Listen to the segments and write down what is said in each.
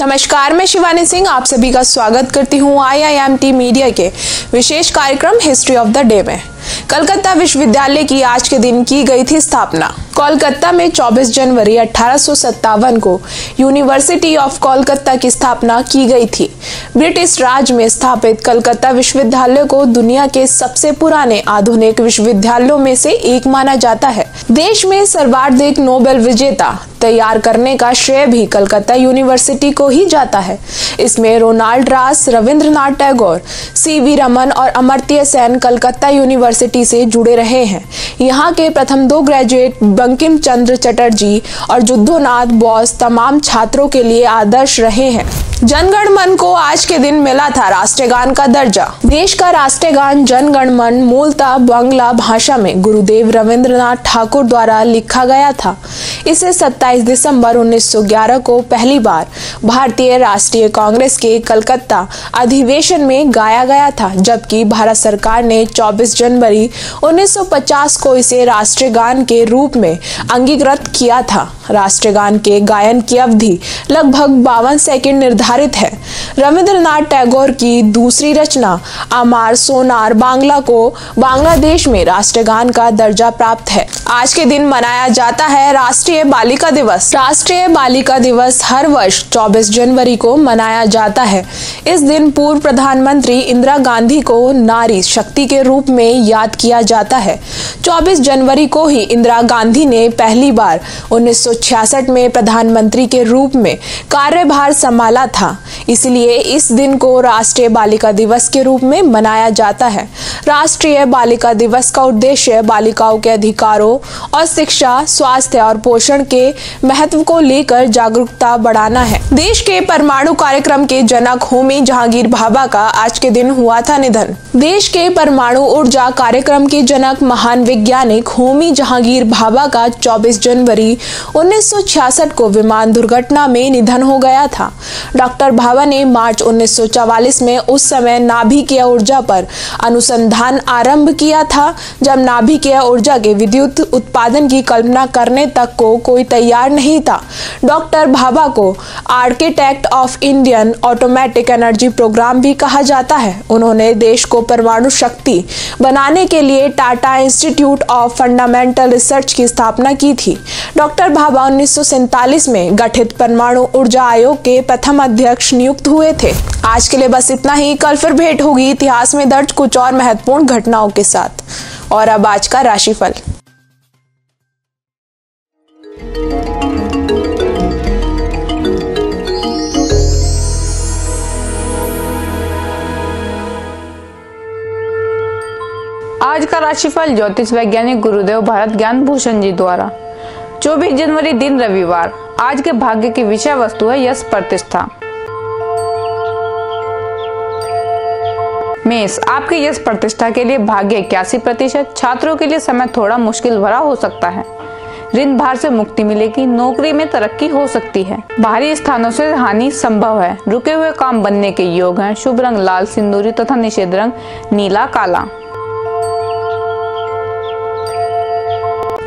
नमस्कार, मैं शिवानी सिंह आप सभी का स्वागत करती हूँ आईआईएमटी मीडिया के विशेष कार्यक्रम हिस्ट्री ऑफ़ द डे में। कलकत्ता विश्वविद्यालय की आज के दिन की गई थी स्थापना। कोलकाता में 24 जनवरी अठारह को यूनिवर्सिटी ऑफ़ कोलकाता की स्थापना की गई थी। ब्रिटिश राज में स्थापित कलकत्ता विश्वविद्यालय को दुनिया के सबसे पुराने आधुनिक विश्वविद्यालयों में से एक माना जाता है। देश में सर्वाधिक नोबेल विजेता तैयार करने का श्रेय भी कलकत्ता यूनिवर्सिटी को ही जाता है। इसमें Ronald Ross, Rabindranath Tagore, C V Raman और अमर्त्य सेन कलकत्ता यूनिवर्सिटी से जुड़े रहे हैं। यहाँ के प्रथम दो ग्रेजुएट बंकिम चंद्र चटर्जी और जुद्धोनाथ बोस तमाम छात्रों के लिए आदर्श रहे हैं। जनगण मन को आज के दिन मिला था राष्ट्रीय गान का दर्जा। देश का राष्ट्रीय गान जनगण मन मूलतः बांग्ला भाषा में गुरुदेव रविंद्रनाथ ठाकुर द्वारा लिखा गया था। इसे 27 दिसंबर 1911 को पहली बार भारतीय राष्ट्रीय कांग्रेस के कलकत्ता अधिवेशन में गाया गया था, जबकि भारत सरकार ने 24 जनवरी 1950 को इसे राष्ट्रीय गान के रूप में अंगीकृत किया था। राष्ट्रगान के गायन की अवधि लगभग बावन सेकंड निर्धारित है। रविंद्रनाथ टैगोर की दूसरी रचना अमार सोनार बांग्ला को बांग्लादेश में राष्ट्रगान का दर्जा प्राप्त है। आज के दिन मनाया जाता है राष्ट्रीय बालिका दिवस। राष्ट्रीय बालिका दिवस हर वर्ष 24 जनवरी को मनाया जाता है। इस दिन पूर्व प्रधानमंत्री इंदिरा गांधी को नारी शक्ति के रूप में याद किया जाता है। 24 जनवरी को ही इंदिरा गांधी ने पहली बार 1966 में प्रधानमंत्री के रूप में कार्यभार संभाला था। इसलिए इस दिन को राष्ट्रीय बालिका दिवस के रूप में मनाया जाता है। राष्ट्रीय बालिका दिवस का उद्देश्य बालिकाओं के अधिकारों और शिक्षा, स्वास्थ्य और पोषण के महत्व को लेकर जागरूकता बढ़ाना है। देश के परमाणु कार्यक्रम के जनक होमी जहांगीर भाभा का आज के दिन हुआ था निधन। देश के परमाणु ऊर्जा कार्यक्रम के जनक, महान वैज्ञानिक होमी जहांगीर भाभा का 24 जनवरी 1966 को विमान दुर्घटना में निधन हो गया था। डॉक्टर भाभा ने मार्च 1944 में उस समय नाभिकीय ऊर्जा पर अनुसंधान आरंभ किया था, जब नाभिकीय ऊर्जा के विद्युत उत्पादन की कल्पना करने तक को कोई तैयार नहीं था। डॉक्टर भाभा को architect of Indian automatic energy programme भी कहा जाता है। उन्होंने देश को परमाणु शक्ति बनाने के लिए Tata institute of fundamental research की स्थापना की थी। डॉक्टर भाभा उन्नीस सौ सैंतालीस में गठित परमाणु ऊर्जा आयोग के प्रथम अध्यक्ष नियुक्त हुए थे। आज के लिए बस इतना ही। कल फिर भेंट होगी। इतिहास में दर्ज कुछ और महत्वपूर्ण घटनाओं के साथ। और अब आज का राशिफल। आज का राशिफल ज्योतिष वैज्ञानिक गुरुदेव भारत ज्ञान भूषण जी द्वारा। 24 जनवरी दिन रविवार। आज के भाग्य की विषय वस्तु है यश प्रतिष्ठा। मेष, आपके यश प्रतिष्ठा के लिए भाग्य इक्यासी प्रतिशत, छात्रों के लिए समय थोड़ा मुश्किल भरा हो सकता है। ऋण भार से मुक्ति मिलेगी, नौकरी में तरक्की हो सकती है। बाहरी स्थानों से हानि संभव है। रुके हुए काम बनने के योग हैं। शुभ रंग लाल, सिंदूरी तथा निषेध रंग नीला, काला।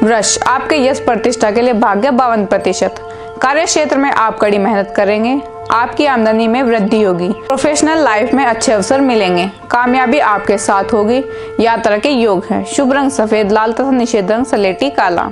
वृक्ष आपके यश प्रतिष्ठा के लिए भाग्य बावन प्रतिशत। कार्य क्षेत्र में आप कड़ी मेहनत करेंगे। आपकी आमदनी में वृद्धि होगी। प्रोफेशनल लाइफ में अच्छे अवसर मिलेंगे। कामयाबी आपके साथ होगी। यात्रा के योग है। शुभ रंग सफ़ेद, लाल तथा निषेध रंग, सलेटी, काला।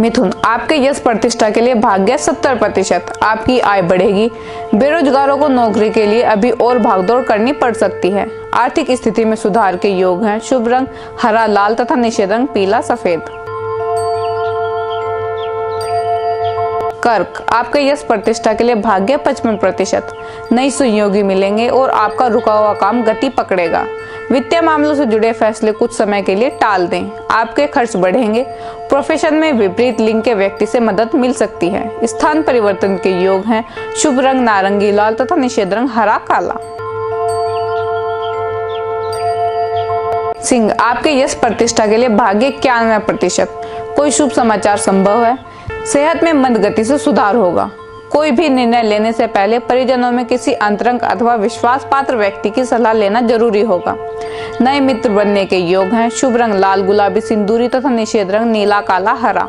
मिथुन, आपके यश प्रतिष्ठा के लिए भाग्य सत्तर प्रतिशत। आपकी आय बढ़ेगी। बेरोजगारों को नौकरी के लिए अभी और भागदौड़ करनी पड़ सकती है। आर्थिक स्थिति में सुधार के योग हैं। शुभ रंग हरा, लाल तथा निषेध रंग, पीला, सफ़ेद। कर्क आपके यश प्रतिष्ठा के लिए भाग्य पचपन प्रतिशत। नई सहयोगी मिलेंगे और आपका रुका हुआ काम गति पकड़ेगा। वित्तीय मामलों से जुड़े फैसले कुछ समय के लिए टाल दें। आपके खर्च बढ़ेंगे। प्रोफेशन में विपरीत लिंग के व्यक्ति से मदद मिल सकती है। स्थान परिवर्तन के योग हैं। शुभ रंग नारंगी, लाल तथा निषेध रंग हरा, काला। सिंह, आपके यश प्रतिष्ठा के लिए भाग्य इक्यानवे प्रतिशत। कोई शुभ समाचार संभव है? सेहत में मंद गति से सुधार होगा। कोई भी निर्णय लेने से पहले परिजनों में किसी अंतरंग अथवा विश्वास पात्र व्यक्ति की सलाह लेना ज़रूरी होगा। नए मित्र बनने के योग हैं, शुभ रंग लाल, गुलाबी सिंदूरी तथा निषेध रंग नीला, काला, हरा।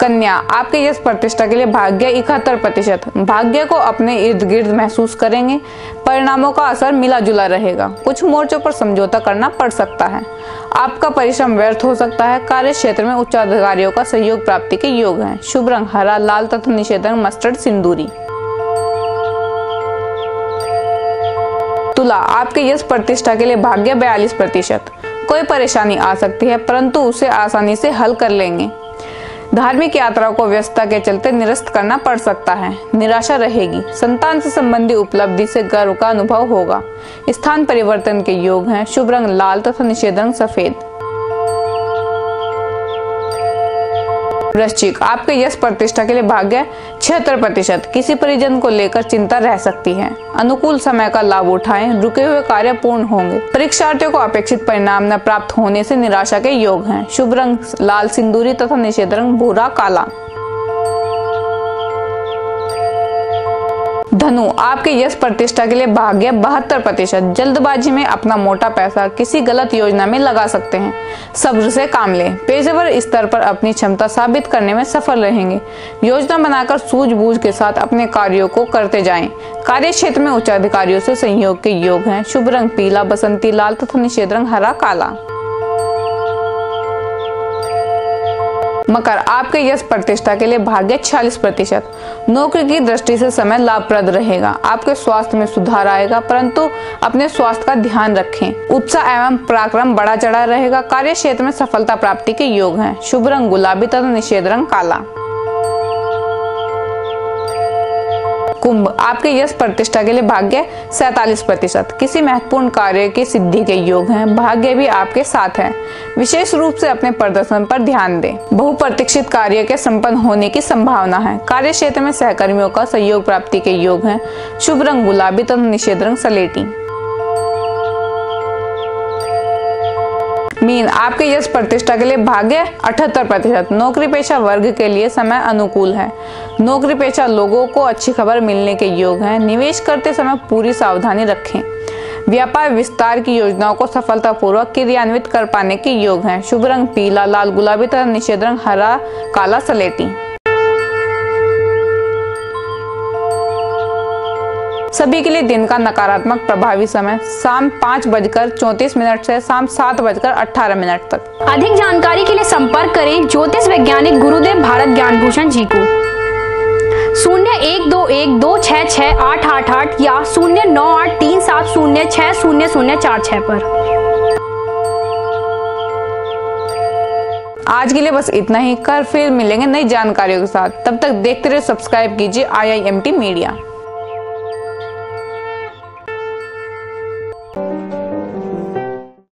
कन्या, आपके यश प्रतिष्ठा के लिए भाग्य इकहत्तर प्रतिशत। भाग्य को अपने इर्द गिर्द महसूस करेंगे। परिणामों का असर मिला जुला रहेगा। कुछ मोर्चों पर समझौता करना पड़ सकता है। आपका परिश्रम व्यर्थ हो सकता है। कार्य क्षेत्र में उच्च अधिकारियों का सहयोग प्राप्ति के योग है। शुभ रंग, हरा, लाल तथा निषेध रंग, मस्टर्ड, सिंदूरी। तुला, आपके यश प्रतिष्ठा के लिए भाग्य बयालीस प्रतिशत। कोई परेशानी आ सकती है, परंतु उसे आसानी से हल कर लेंगे। धार्मिक यात्राओं को व्यस्तता के चलते निरस्त करना पड़ सकता है। निराशा रहेगी। संतान से संबंधी उपलब्धि से गर्व का अनुभव होगा। स्थान परिवर्तन के योग हैं। शुभ रंग लाल तथा निषेध रंग सफ़ेद। वृश्चिक आपके यश प्रतिष्ठा के लिए भाग्य छिहत्तर प्रतिशत। किसी परिजन को लेकर चिंता रह सकती है। अनुकूल समय का लाभ उठाएँ, रुके हुए कार्य पूर्ण होंगे। परीक्षार्थियों को अपेक्षित परिणाम न प्राप्त होने से निराशा के योग हैं। शुभ रंग, लाल सिंदूरी तथा निषेध रंग, भूरा, काला। धनु, आपके यश प्रतिष्ठा के लिए भाग्य बहत्तर प्रतिशत। जल्दबाजी में अपना मोटा पैसा किसी गलत योजना में लगा सकते हैं। सब्र से काम लें। पेशेवर स्तर पर अपनी क्षमता साबित करने में सफल रहेंगे। योजना बनाकर सूझबूझ के साथ अपने कार्यों को करते जाएँ। कार्य क्षेत्र में उच्च अधिकारियों से सहयोग के योग हैं। शुभ रंग पीला, बसंती लाल तथा निषेध रंग हरा, काला। मकर आपके यश प्रतिष्ठा के लिए भाग्य छियालीस प्रतिशत। नौकरी की दृष्टि से समय लाभप्रद रहेगा। आपके स्वास्थ्य में सुधार आएगा, परंतु अपने स्वास्थ्य का ध्यान रखें। उत्साह एवं पराक्रम बड़ा चढ़ा रहेगा। कार्य क्षेत्र में सफलता प्राप्ति के योग हैं। शुभ रंग गुलाबी तथा निषेध रंग काला। कुंभ, आपके यश प्रतिष्ठा के लिए भाग्य सैतालीस प्रतिशत। किसी महत्वपूर्ण कार्य की सिद्धि के योग हैं, भाग्य भी आपके साथ है। विशेष रूप से अपने प्रदर्शन पर ध्यान दें। बहुप्रतीक्षित कार्य के संपन्न होने की संभावना है। कार्य क्षेत्र में सहकर्मियों का सहयोग प्राप्ति के योग है। शुभ रंग, गुलाबी तथा निषेध रंग, सलेटी। मीन आपके यश प्रतिष्ठा के लिए भाग्य अठहत्तर प्रतिशत। नौकरी पेशा वर्ग के लिए समय अनुकूल है। नौकरी पेशा लोगों को अच्छी खबर मिलने के योग है। निवेश करते समय पूरी सावधानी रखें। व्यापार विस्तार की योजनाओं को सफलतापूर्वक क्रियान्वित कर पाने के योग हैं। शुभ रंग पीला, लाल गुलाबी तथा निषेध रंग हरा, काला, सलेटी। सभी के लिए दिन का नकारात्मक प्रभावी समय शाम पाँच बजकर चौतीस मिनट से शाम सात बजकर अठारह मिनट तक। अधिक जानकारी के लिए संपर्क करें ज्योतिष वैज्ञानिक गुरुदेव भारत ज्ञान भूषण जी को। शून्य एक दो एक दो छः छः आठ आठ आठ या शून्य नौ आठ तीन सात शून्य छः शून्य शून्य चार छः पर। आज के लिए बस इतना ही। कर फिर मिलेंगे नई जानकारियों के साथ। तब तक देखते रहे सब्सक्राइब कीजिए I I M T media